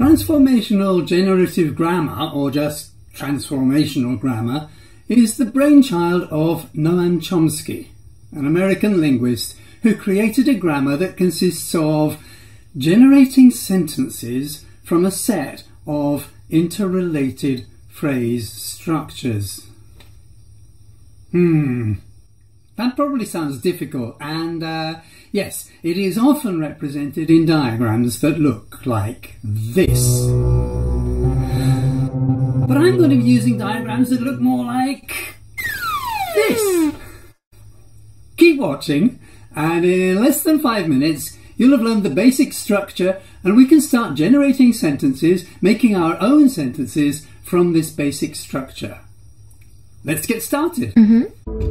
Transformational generative grammar, or just transformational grammar, is the brainchild of Noam Chomsky, an American linguist who created a grammar that consists of generating sentences from a set of interrelated phrase structures. Hmm. That probably sounds difficult, and uh, yes, it is often represented in diagrams that look like this. But I'm going to be using diagrams that look more like this. Keep watching, and in less than five minutes, you'll have learned the basic structure, and we can start generating sentences, making our own sentences from this basic structure. Let's get started. Mm-hmm.